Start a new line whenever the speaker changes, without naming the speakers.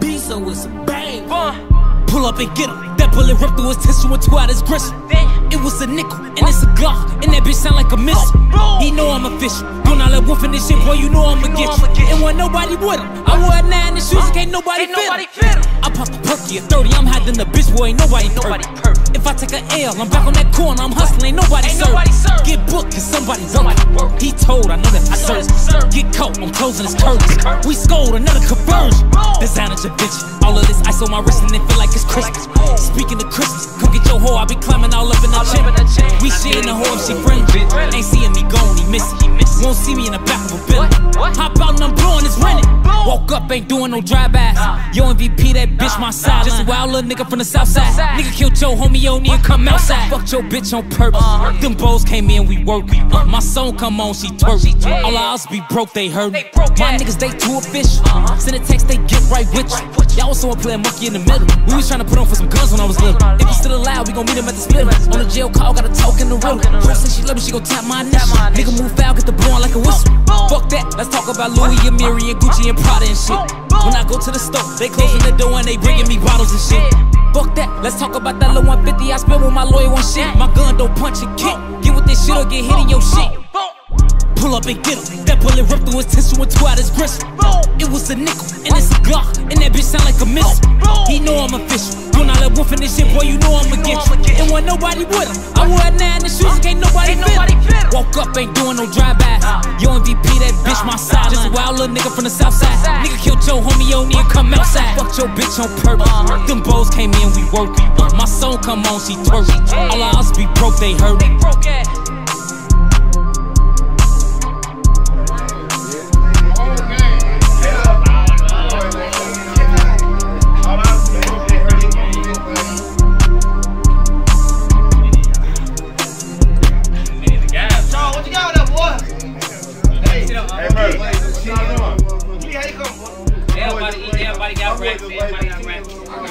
beat, so it's a bang. Pull up and get him. That bullet ripped through his tissue and tore out his gristle. It was a nickel, and it's a Glock, and that bitch sound like a missile. He know I'm official. Doing all that woofing this shit, boy, you know I'ma get you. And when nobody with him, I wore a nine in shoes, and can't nobody fit him. I pop a perky at 30, I'm hiding the bitch, boy, ain't nobody perfect. If I take a L, I'm back on that corner, I'm hustling, ain't nobody served. Get booked, cause somebody work. He told, I know that for certain. Get caught, I'm closing his curtains. We scored another conversion. Designer Da Vinci, all of this ice on my wrist and it feel like it's Christmas. Speaking of Christmas, come get your hoe, I be climbing all up in the chimney. We sharing the hoe if she friendly. Ain't seeing me gone, he missing. Won't see me in the back of a Billy. Hop out and I'm blowing this rented. Woke up, ain't doing no drive-bys. Yo MVP, that bitch my side. Just a wild little nigga from the south side. Nigga killed your homie, you don't need come outside. Fucked your bitch on purpose. Them bros came in, we work. My song come on, she twerk. All our be broke, they hurt. My niggas, they too official. Send a text, they get right with you. Y'all was someone playing monkey in the middle. We was trying to put on for some guns when I was little. If you still alive, we gon' meet him at the split. On the jail call, gotta talk in the room. Say she love me, she gon' tap my neck. Nigga move foul, get the blowing like a whistle. Let's talk about Louis, Amiri, and Gucci, and Prada and shit. When I go to the store, they closing the door and they bringing me bottles and shit. Fuck that, let's talk about that little 150 I spent with my lawyer on shit. My gun don't punch and kick. Get with this shit or get hit in your shit. Pull up and get him. That bullet ripped through his tissue and tore out his gristle. It was a nickel, and it's a Glock, and that bitch sound like a missile. He know I'm official. Doing all that woofing this shit, boy, you know I'ma get you. And when nobody with him, I wore a nine in shoes, and can't nobody fit. Up, ain't doing no drive-bys. Yo MVP, that bitch my side. Just a wild little nigga from the south side. Nigga killed your homie, you don't come outside. Fucked your bitch on purpose. Them bros came in, we work. My song come on, she twerk. All our house be broke, they hurt. Hey, what's on? Everybody, everybody got racks. Everybody got racks.